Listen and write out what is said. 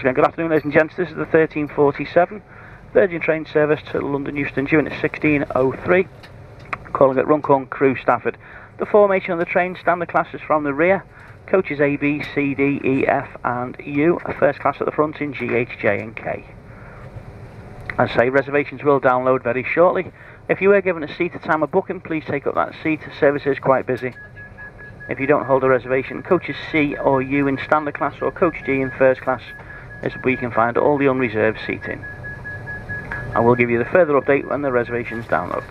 again, good afternoon, ladies and gents. This is the 1347 Virgin train service to London Euston, due in at 1603. Calling at Runcorn Crewe, Stafford. The formation of the train, standard classes from the rear. Coaches A, B, C, D, E, F, and U. First class at the front in G, H, J, and K. As I say, reservations will download very shortly. If you were given a seat at time of booking, please take up that seat. Service is quite busy. If you don't hold a reservation, coaches C or U in standard class or coach D in first class is where you can find all the unreserved seating. I will give you the further update when the reservations download.